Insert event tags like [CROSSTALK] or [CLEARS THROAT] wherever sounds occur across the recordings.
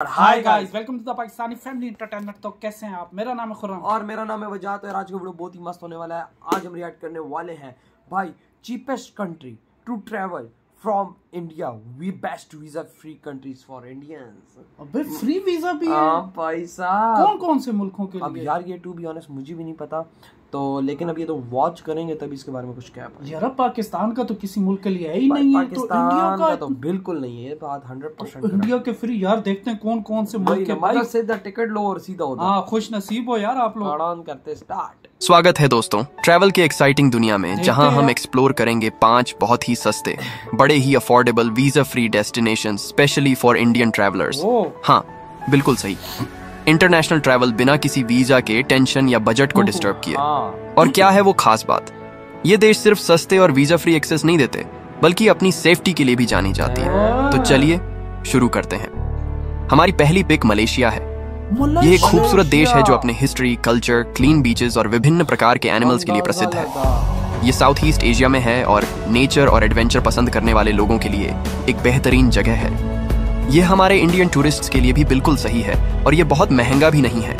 Hi guys welcome to the Pakistani family entertainment तो कैसे हैं आप? मेरा नाम है खुर्रम। और मेरा नाम है वजात और आज का वीडियो बहुत ही मस्त होने वाला है। आज हम रिएक्ट करने वाले हैं भाई cheapest country to travel from India we best visa free countries for Indians अबे फ्री वीज़ा भी है। हाँ भाई साहब। कौन कौन से मुल्कों के अब लिए? यार ये टू बी ऑनेस्ट मुझे भी नहीं पता। तो लेकिन अब ये तो वॉच करेंगे तभी इसके बारे में कुछ कह पाए यार पाकिस्तान का तो किसी मुल्क के लिए है ही नहीं है तो इंडिया का का तो बिल्कुल नहीं है बात हंड्रेड परसेंट इंडिया के फ्री यार देखते हैं कौन कौन से मुल्क के भाई। सीधा टिकट लो और सीधा उधर। हाँ खुश नसीब हो यार आप लोग। करते स्टार्ट स्वागत है दोस्तों ट्रैवल की एक्साइटिंग दुनिया में जहाँ हम एक्सप्लोर करेंगे पाँच बहुत ही सस्ते बड़े ही affordable visa free destination specially for Indian travellers हाँ बिल्कुल सही। इंटरनेशनल ट्रैवल बिना किसी वीज़ा के टेंशन या बजट को डिस्टर्ब किए हाँ। और क्या है वो खास बात? ये देश सिर्फ़ सस्ते और वीज़ा फ्री एक्सेस नहीं देते बल्कि अपनी सेफ्टी के लिए भी जानी जाती है। तो चलिए शुरू करते हैं। हमारी पहली पिक मलेशिया है। ये एक खूबसूरत देश है जो अपने हिस्ट्री कल्चर क्लीन बीचेस और विभिन्न प्रकार के एनिमल्स के लिए प्रसिद्ध है। ये साउथ ईस्ट एशिया में है और नेचर और एडवेंचर पसंद करने वाले लोगों के लिए एक बेहतरीन जगह है। ये हमारे इंडियन टूरिस्ट्स के लिए भी बिल्कुल सही है और ये बहुत महँगा भी नहीं है।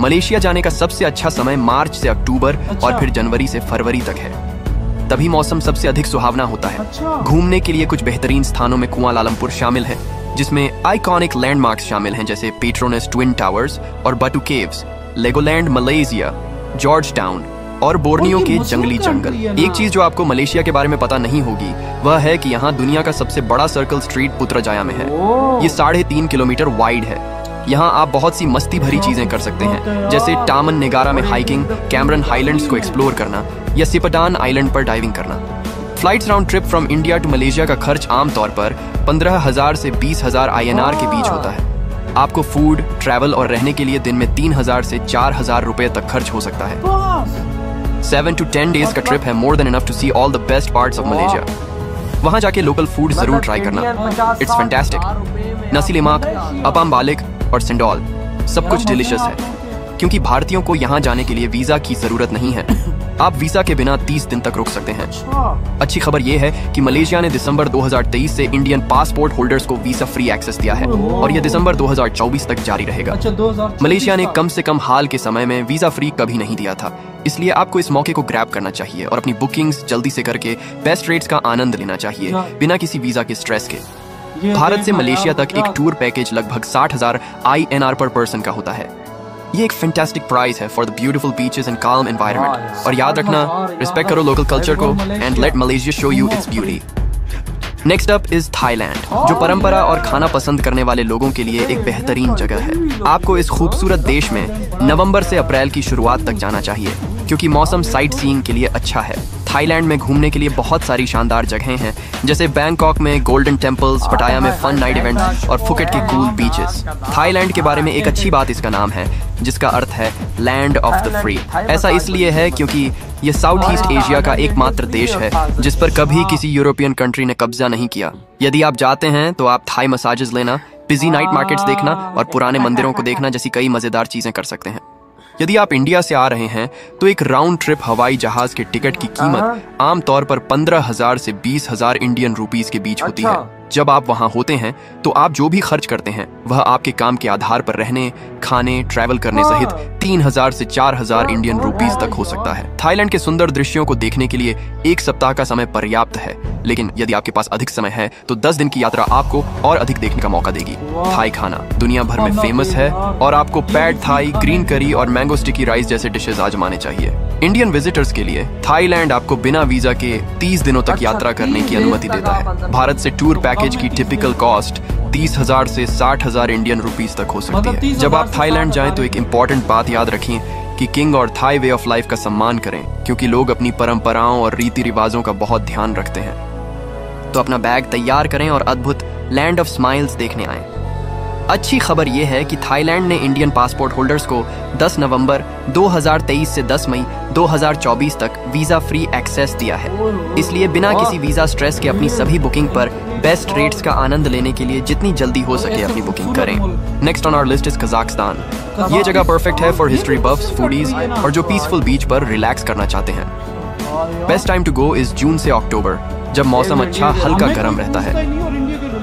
मलेशिया जाने का सबसे अच्छा समय मार्च से अक्टूबर अच्छा। और फिर जनवरी से फरवरी तक है। तभी मौसम सबसे अधिक सुहावना होता है। घूमने अच्छा। घूमने के लिए कुछ बेहतरीन स्थानों में कुआँ लालमपुर शामिल है। जिसमें आइकॉनिक लैंडमार्क्स शामिल हैं जैसे पेट्रोनस ट्विन टावर्स और Batu Caves Legoland Malaysia George Town और बोर्नियो के जंगली जंगल। एक चीज़ जो आपको मलेशिया के बारे में पता नहीं होगी वह है कि यहाँ दुनिया का सबसे बड़ा सर्कल स्ट्रीट पुत्रजाया में है। ये साढ़े तीन किलोमीटर वाइड है। यहाँ आप बहुत सी मस्ती भरी चीज़ें कर सकते हैं जैसे टामन निगारा में हाइकिंग कैमरन हाइलैंड्स को एक्सप्लोर करना या सिपटान आइलैंड पर डाइविंग करना। Flights round trip from India to Malaysia का खर्च आमतौर पर पंद्रह हज़ार से बीस हज़ार आई के बीच होता है। आपको फ़ूड ट्रैवल और रहने के लिए दिन में तीन हज़ार से चार हज़ार रुपए तक खर्च हो सकता है। सेवन टू टेन डेज़ का ट्रिप है more than enough to see all the best parts of Malaysia वहाँ जाके लोकल फ़ूड ज़रूर ट्राई करना। It's fantastic nasi lemak apam बालिक और सिंडोल। सब कुछ डिलिशियस है। क्योंकि भारतीयों को यहाँ जाने के लिए वीज़ा की ज़रूरत नहीं है। आप वीज़ा के बिना 30 दिन तक रुक सकते हैं। अच्छा। अच्छी खबर यह है कि मलेशिया ने दिसंबर 2023 से इंडियन पासपोर्ट होल्डर्स को वीज़ा फ्री एक्सेस दिया है और यह दिसंबर 2024 तक जारी रहेगा। अच्छा मलेशिया ने कम से कम हाल के समय में वीज़ा फ्री कभी नहीं दिया था। इसलिए आपको इस मौके को ग्रैब करना चाहिए और अपनी बुकिंग्स जल्दी से करके बेस्ट रेट्स का आनंद लेना चाहिए बिना किसी वीज़ा के स्ट्रेस के। भारत से मलेशिया तक एक टूर पैकेज लगभग साठ हज़ार आई एन आर पर पर्सन का होता है। ये एक फैंटास्टिक प्राइस है for the beautiful beaches and calm environment और याद रखना रिस्पेक्ट करो लोकल कल्चर को and let Malaysia show you its beauty next up is Thailand जो परंपरा और खाना पसंद करने वाले लोगों के लिए एक बेहतरीन जगह है। आपको इस खूबसूरत देश में नवंबर से अप्रैल की शुरुआत तक जाना चाहिए। क्योंकि मौसम साइट सीइंग के लिए अच्छा है। थाईलैंड में घूमने के लिए बहुत सारी शानदार जगहें हैं, जैसे बैंकॉक में गोल्डन टेम्पल्स पटाया में फन नाइट इवेंट्स और फुकेट के कूल बीचेस थाईलैंड के बारे में एक अच्छी बात इसका नाम है, जिसका अर्थ है लैंड ऑफ़ द फ्री ऐसा इसलिए है क्योंकि ये साउथ ईस्ट एशिया का एकमात्र देश है, जिस पर कभी किसी यूरोपियन कंट्री ने कब्जा नहीं किया। यदि आप जाते हैं तो आप थाई मसाजेस लेना बिज़ी नाइट मार्केट्स देखना और पुराने मंदिरों को देखना जैसी कई मज़ेदार चीज़ें कर सकते हैं। यदि आप इंडिया से आ रहे हैं तो एक राउंड ट्रिप हवाई जहाज़ के टिकट की कीमत आमतौर पर पंद्रह हज़ार से बीस हज़ार इंडियन रुपीज़ के बीच होती है अच्छा। जब आप वहाँ होते हैं तो आप जो भी खर्च करते हैं वह आपके काम के आधार पर रहने खाने ट्रैवल करने सहित तीन हज़ार से चार हज़ार इंडियन रुपीस तक हो सकता है। थाईलैंड के सुंदर दृश्यों को देखने के लिए एक सप्ताह का समय पर्याप्त है लेकिन यदि आपके पास अधिक समय है तो दस दिन की यात्रा आपको और अधिक देखने का मौका देगी। थाई खाना दुनिया भर में फ़ेमस है और आपको पैड थाई ग्रीन करी और मैंगो स्टिकी राइस जैसे डिशेज आजमाने चाहिए। इंडियन विजिटर्स के लिए थाईलैंड आपको बिना वीज़ा के 30 दिनों तक यात्रा करने की अनुमति देता है। भारत से टूर पैकेज की टिपिकल कॉस्ट तीस हज़ार से साठ हज़ार इंडियन रुपीस तक हो सकती मतलब है। जब आप थाईलैंड जाएँ तो एक इम्पोर्टेंट बात याद रखें कि किंग और थाई वे ऑफ़ लाइफ का सम्मान करें क्योंकि लोग अपनी परंपराओं और रीति रिवाजों का बहुत ध्यान रखते हैं। तो अपना बैग तैयार करें और अद्भुत लैंड ऑफ़ स्माइल्स देखने आएँ। अच्छी खबर यह है कि थाईलैंड ने इंडियन पासपोर्ट होल्डर्स को 10 नवंबर 2023 से 10 मई 2024 तक वीज़ा फ्री एक्सेस दिया है। इसलिए बिना किसी वीज़ा स्ट्रेस के अपनी सभी बुकिंग पर बेस्ट रेट्स का आनंद लेने के लिए जितनी जल्दी हो सके अपनी बुकिंग करें। Next on our list is Kazakhstan ये जगह परफेक्ट है फॉर हिस्ट्री बफ्स फूडीज और जो पीसफुल बीच पर रिलैक्स करना चाहते हैं। Best time to go is June से अक्टूबर जब मौसम अच्छा हल्का गर्म रहता है।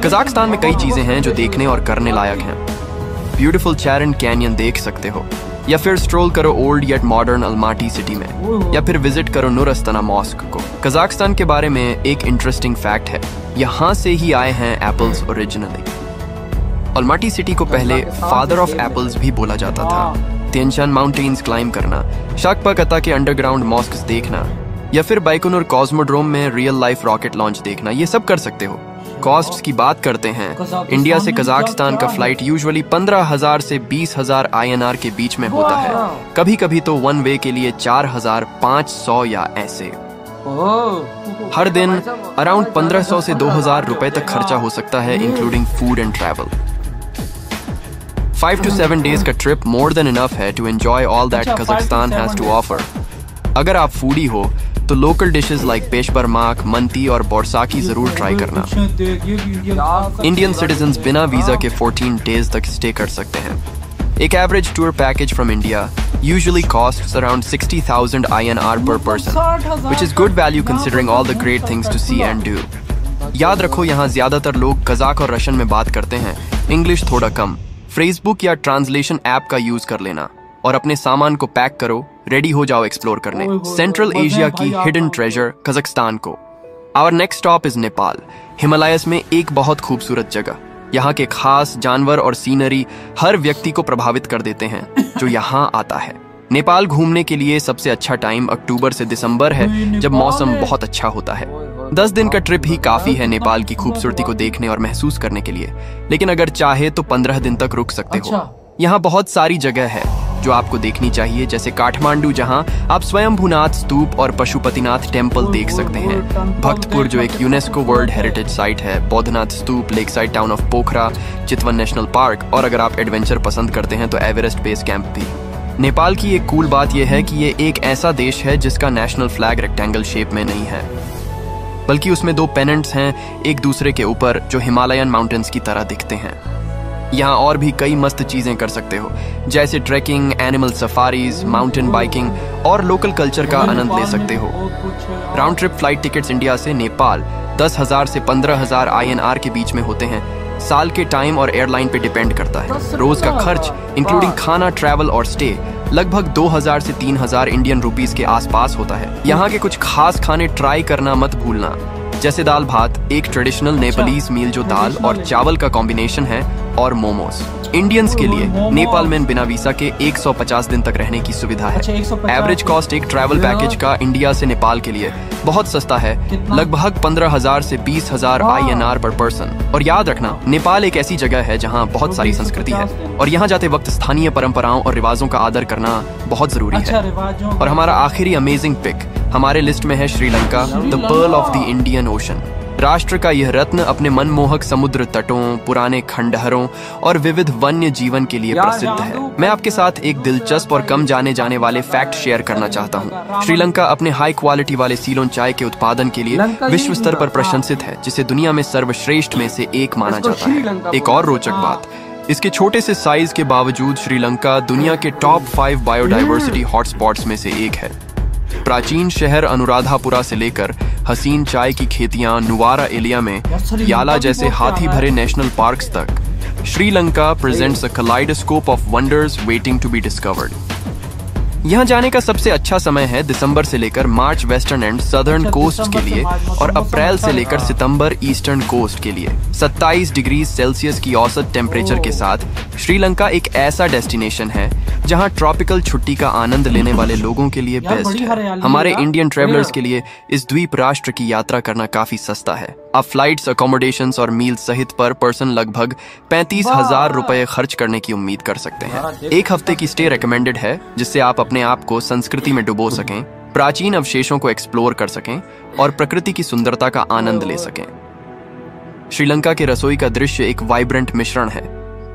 कजाकिस्तान में कई चीज़ें हैं जो देखने और करने लायक हैं। ब्यूटीफुल चैरन कैनियन देख सकते हो। या फिर स्ट्रोल करो old yet modern Almaty city में। या फिर विज़िट करो नुरस्तना मॉस्क को। कजाकिस्तान के बारे में एक इंटरेस्टिंग फैक्ट है। यहाँ से ही आए हैं एप्पल्स ओरिजिनली अलमाटी सिटी को पहले फादर ऑफ़ एप्पल्स भी बोला जाता था। तेंशन माउंटेन्स क्लाइम करना शाकपा के अंडरग्राउंड मॉस्क देखना, या फिर बाइकोनूर कॉस्मोड्रोम में रियल लाइफ रॉकेट लॉन्च देखना, ये सब कर सकते हो। कॉस्ट की बात करते हैं। इंडिया से कजाकिस्तान का फ़्लाइट यूजुअली पंद्रह हज़ार से बीस हज़ार आई के बीच में होता है। कभी कभी तो वन वे के लिए चार हज़ार पाँच सौ या ऐसे। हर दिन अराउंड पंद्रह सौ से दो हज़ार रुपए तक खर्चा हो सकता है including food and travel five to seven days का ट्रिप मोर देन इनफ है to enjoy all that Kazakhstan has to offer अगर आप फूडी हो तो local dishes like beshbarmak manti और बोरसाकी ज़रूर ट्राई करना। इंडियन सिटीजन बिना वीज़ा के 14 डेज़ तक स्टे कर सकते हैं। एक average tour package from India usually costs around 60,000 INR per person, which is good value considering all the great things to see and do. याद रखो यहाँ ज़्यादातर लोग कजाक और रशियन में बात करते हैं। इंग्लिश थोड़ा कम। फेसबुक या ट्रांसलेशन ऐप का यूज़ कर लेना। और अपने सामान को पैक करो रेडी हो जाओ एक्सप्लोर करने। सेंट्रल एशिया की हिडन ट्रेजर कजाकिस्तान को। Our next stop is Nepal Himalayas में एक बहुत खूबसूरत जगह। यहाँ के खास जानवर और सीनरी हर व्यक्ति को प्रभावित कर देते हैं जो यहाँ आता है। नेपाल घूमने के लिए सबसे अच्छा टाइम अक्टूबर से दिसंबर है जब मौसम बहुत अच्छा होता है। दस दिन का ट्रिप ही काफ़ी है नेपाल की खूबसूरती को देखने और महसूस करने के लिए। लेकिन अगर चाहे तो पंद्रह दिन तक रुक सकते हो। अच्छा। यहाँ बहुत सारी जगह है। जो आपको देखनी चाहिए, जैसे काठमांडू, जहाँ आप स्वयं भूनाथ स्तूप और पशुपतिनाथ टेंपल देख सकते हैं। भक्तपुर, जो एक यूनेस्को वर्ल्ड हेरिटेज साइट है, Boudhanath stupa, lakeside town of Pokhara, Chitwan national park, और अगर आप एडवेंचर पसंद करते हैं तो एवरेस्ट बेस कैंप भी। नेपाल की एक कूल बात यह है कि ये एक ऐसा देश है जिसका नेशनल फ्लैग रेक्टेंगल शेप में नहीं है। बल्कि उसमें दो पेनेंट्स हैं, एक दूसरे के ऊपर, जो हिमालयन माउंटेन्स की तरह दिखते हैं। यहाँ और भी कई मस्त चीज़ें कर सकते हो जैसे trekking animal safaris mountain biking और लोकल कल्चर का आनंद ले सकते हो। Round trip flight tickets India से नेपाल दस हज़ार से पंद्रह हज़ार आई के बीच में होते हैं। साल के टाइम और एयरलाइन पे डिपेंड करता है। रोज का खर्च इंक्लूडिंग खाना ट्रैवल और स्टे लगभग 2000 से 3000 इंडियन रुपीस के आसपास होता है। यहाँ के कुछ खास खाने ट्राई करना मत भूलना। जैसे दाल भात एक ट्रेडिशनल नेपालीज मील जो दाल और चावल का कॉम्बिनेशन है और मोमोज। इंडियंस के लिए नेपाल में बिना वीसा के 150 दिन तक रहने की सुविधा है। एवरेज अच्छा, कॉस्ट एक ट्रैवल पैकेज का इंडिया से नेपाल के लिए। बहुत सस्ता है। लगभग पंद्रह हज़ार से बीस हज़ार I N R per person और याद रखना नेपाल एक ऐसी जगह है जहाँ बहुत सारी संस्कृति है। और यहाँ जाते वक्त स्थानीय परंपराओं और रिवाजों का आदर करना बहुत ज़रूरी अच्छा, है। और हमारा आखिरी अमेजिंग पिक हमारे लिस्ट में है Sri Lanka the pearl of the Indian Ocean राष्ट्र का यह रत्न अपने मनमोहक समुद्र तटों पुराने खंडहरों और विविध वन्य जीवन के लिए प्रसिद्ध है। मैं आपके साथ एक दिलचस्प और कम जाने जाने वाले फैक्ट शेयर करना चाहता हूँ। श्रीलंका अपने हाई क्वालिटी वाले सीलोन चाय के उत्पादन के लिए विश्व स्तर पर प्रशंसित है जिसे दुनिया में सर्वश्रेष्ठ में से एक माना जाता है। एक और रोचक बात इसके छोटे से साइज़ के बावजूद श्रीलंका दुनिया के टॉप फाइव बायोडाइवर्सिटी हॉटस्पॉट्स में से एक है। प्राचीन शहर अनुराधापुरा से लेकर हसीन चाय की खेतियाँ नुवारा एलिया में याला जैसे हाथी भरे नेशनल पार्क्स तक। Sri Lanka presents a kaleidoscope of wonders waiting to be discovered यहाँ जाने का सबसे अच्छा समय है दिसंबर से लेकर मार्च वेस्टर्न एंड सदर्न कोस्ट के लिए और अप्रैल से लेकर सितंबर ईस्टर्न कोस्ट के लिए। 27 डिग्री सेल्सियस की औसत टेम्परेचर के साथ श्रीलंका एक ऐसा डेस्टिनेशन है जहाँ ट्रॉपिकल छुट्टी का आनंद लेने वाले लोगों के लिए बेस्ट है। हमारे इंडियन ट्रेवलर्स के लिए इस द्वीप राष्ट्र की यात्रा करना काफ़ी सस्ता है। आप फ्लाइट्स अकोमोडेशन और मील सहित पर पर्सन लगभग पैंतीस हज़ार रूपए खर्च करने की उम्मीद कर सकते हैं। एक हफ़्ते की स्टे रिकमेंडेड है जिससे आप अपने आप को संस्कृति में डुबो सकें प्राचीन अवशेषों को एक्सप्लोर कर सकें और प्रकृति की सुंदरता का आनंद ले सकें। श्रीलंका के रसोई का दृश्य एक वाइब्रेंट मिश्रण है।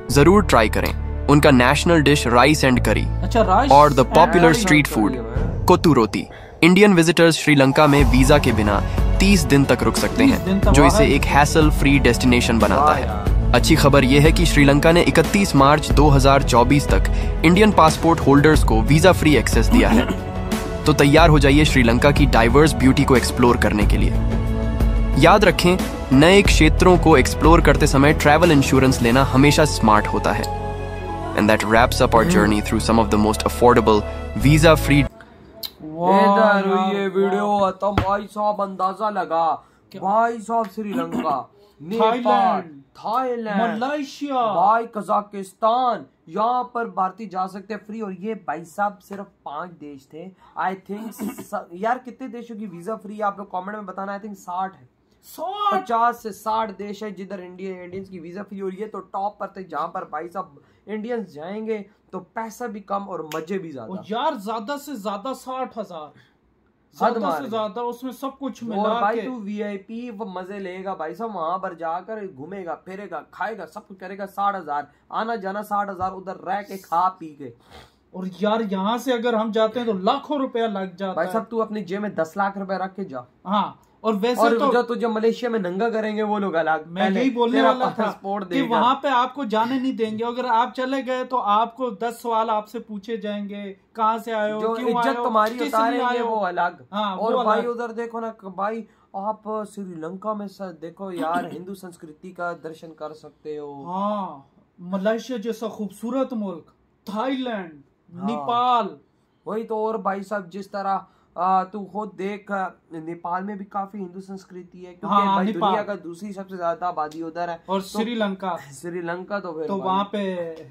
ज़रूर ट्राई करें। उनका national dish rice and curry और the popular street food kottu roti Indian visitors Sri Lanka में वीज़ा के बिना 30 दिन तक रुक सकते हैं जो इसे एक हैसल फ्री डेस्टिनेशन बनाता है। अच्छी खबर यह है कि श्रीलंका ने 31 मार्च 2024 तक इंडियन पासपोर्ट होल्डर्स को वीज़ा फ्री एक्सेस दिया है। [COUGHS] तो तैयार हो जाइए श्रीलंका की डाइवर्स ब्यूटी को एक्सप्लोर करने के लिए। याद रखें नए क्षेत्रों को एक्सप्लोर करते समय ट्रैवल इंश्योरेंस लेना हमेशा स्मार्ट होता है। And that wraps up our journey through some of the most affordable, visa free इधर ये वीडियो तो भाई साहब अंदाज़ा लगा। भाई साहब Sri Lanka [CLEARS THROAT] Nepal Thailand, Thailand. Malaysia. भाई कजाकिस्तान। यहाँ पर भारतीय जा सकते हैं फ्री और ये भाई साहब सिर्फ़ पाँच देश थे। आई थिंक यार कितने देशों की वीज़ा फ्री आप लोग कमेंट में बताना। आई थिंक साठ है। साठ। पचास से साठ देश है जिधर इंडिया इंडियंस की वीज़ा फ्री हो रही है तो टॉप पर थे जहाँ पर भाई साहब इंडियंस जाएँगे तो पैसा भी कम और मज़े भी ज़्यादा। और यार ज़्यादा से ज़्यादा साठ हज़ार। ज़्यादा से ज़्यादा उसमें सब कुछ और मिला भाई तू वीआईपी वो मज़े लेगा भाई साहब वहाँ पर जाकर घूमेगा फिरेगा खाएगा सब कुछ करेगा साठ हज़ार। आना जाना साठ हज़ार उधर रह के खा पी के। और यार यहाँ से अगर हम जाते हैं तो लाखों रुपया लग जाता भाई साहब तू अपनी जेब में दस लाख रुपया रख के जा। हाँ और वैसे और तो जो तुझे मलेशिया में नंगा करेंगे वो लोग अलग। मैं यही बोलने वाला था कि वहाँ पे आपको जाने नहीं देंगे। अगर आप चले गए तो आपको दस सवाल आपसे पूछे जाएँगे कहाँ से आए हो इज़्ज़त तुम्हारी उतारेंगे वो अलग। हाँ, वो और भाई उधर देखो ना भाई आप श्रीलंका में सर देखो यार [COUGHS] हिंदू संस्कृति का दर्शन कर सकते हो। हाँ मलेशिया जैसा खूबसूरत मुल्क थाईलैंड हाँ। नेपाल। वही तो और भाई साहब जिस तरह तू खुद देख नेपाल में भी काफ़ी हिंदू संस्कृति है क्योंकि हाँ, भाई दुनिया का दूसरी सबसे ज़्यादा आबादी उधर है। और तो श्रीलंका। श्रीलंका तो फिर तो वहाँ पे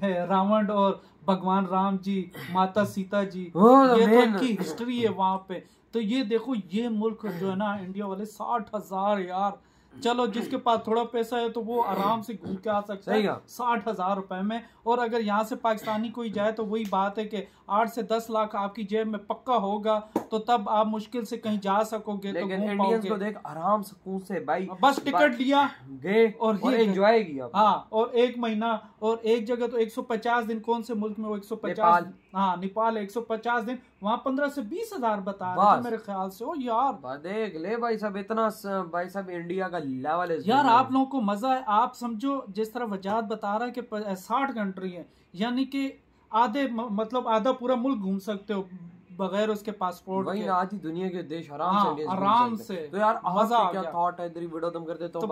है रावण और भगवान राम जी माता सीता जी। हाँ, ये तो इनकी हिस्ट्री है वहाँ पे। तो ये देखो ये मुल्क जो है ना इंडिया वाले साठ हज़ार यार चलो जिसके पास थोड़ा पैसा है तो वो आराम से घूम के आ सकता है साठ हज़ार रुपए में। और अगर यहाँ से पाकिस्तानी कोई जाए तो वही बात है कि आठ से दस लाख आपकी जेब में पक्का होगा तो तब आप मुश्किल से कहीं जा सकोगे तो इंडियंस को देख आराम सुकून से भाई बस टिकट लिया। गए और और एंजॉय किया। हाँ और एक महीना और एक जगह तो 150 दिन कौन से मुल्क में वो 150 नेपाल। हाँ नेपाल 150 दिन वहाँ 15 से बीस हज़ार बता रहे थे मेरे ख्याल से। ओ यार। देख ले भाई साहब इतना भाई साहब इंडिया का लेवल है यार आप लोगों को मज़ा है। आप समझो जिस तरह वजाहत बता रहा है कि साठ कंट्री है यानी कि आधे मतलब आधा पूरा मुल्क घूम सकते हो बगैर उसके पासपोर्ट वही के। आधी दुनिया के देश आराम हाँ, से आराम से। तो यार मज़ा क्या। थॉट है इधर वीडियो तुम करते तो तो